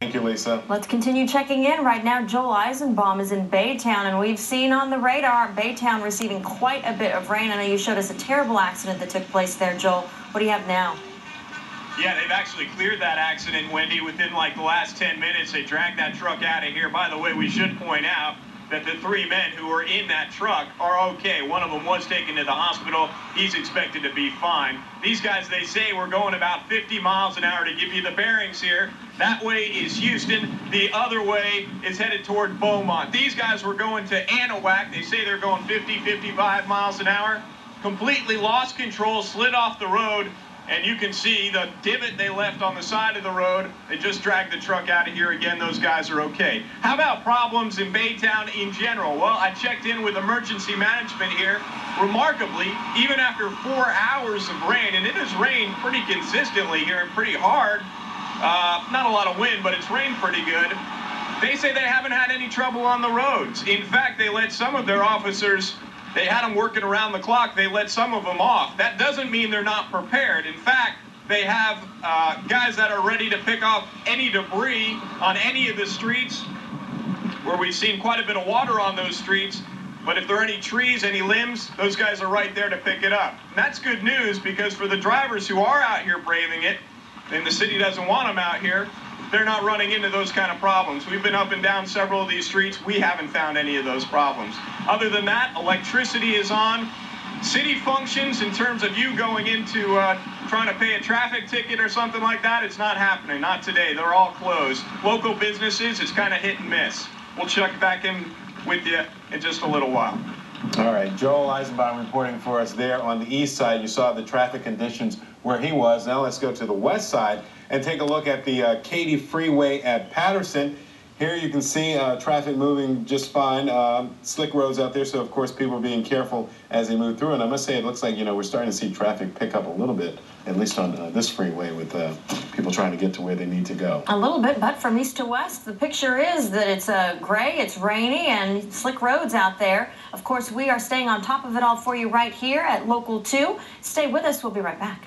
Thank you, Lisa. Let's continue checking in. Right now, Joel Eisenbaum is in Baytown, and we've seen on the radar Baytown receiving quite a bit of rain. I know you showed us a terrible accident that took place there, Joel. What do you have now? Yeah, they've actually cleared that accident, Wendy, within like the last 10 minutes. They dragged that truck out of here. By the way, we should point out that the three men who were in that truck are okay. One of them was taken to the hospital. He's expected to be fine. These guys, they say, we're going about 50 miles an hour to give you the bearings here. That way is Houston. The other way is headed toward Beaumont. These guys were going to Anahuac. They say they're going 50, 55 miles an hour. Completely lost control, slid off the road, and you can see the divot they left on the side of the road. They just dragged the truck out of here again. Those guys are okay. How about problems in Baytown in general? Well, I checked in with emergency management here. Remarkably, even after four hours of rain, and it has rained pretty consistently here and pretty hard. Uh, not a lot of wind, but it's rained pretty good. They say they haven't had any trouble on the roads. In fact, they let some of their officers they had them working around the clock. They let some of them off. That doesn't mean they're not prepared. In fact, they have uh, guys that are ready to pick off any debris on any of the streets where we've seen quite a bit of water on those streets. But if there are any trees, any limbs, those guys are right there to pick it up. And that's good news because for the drivers who are out here braving it, and the city doesn't want them out here, they're not running into those kind of problems. We've been up and down several of these streets. We haven't found any of those problems. Other than that, electricity is on. City functions in terms of you going into uh, trying to pay a traffic ticket or something like that, it's not happening. Not today. They're all closed. Local businesses it's kind of hit and miss. We'll check back in with you in just a little while. All right, Joel Eisenbaum reporting for us there on the east side. You saw the traffic conditions where he was. Now let's go to the west side and take a look at the uh, Katy Freeway at Patterson. Here you can see uh, traffic moving just fine. Uh, slick roads out there, so of course people are being careful as they move through. And I must say, it looks like you know we're starting to see traffic pick up a little bit, at least on uh, this freeway, with uh, people trying to get to where they need to go. A little bit, but from east to west, the picture is that it's uh, gray, it's rainy, and slick roads out there. Of course, we are staying on top of it all for you right here at Local 2. Stay with us. We'll be right back.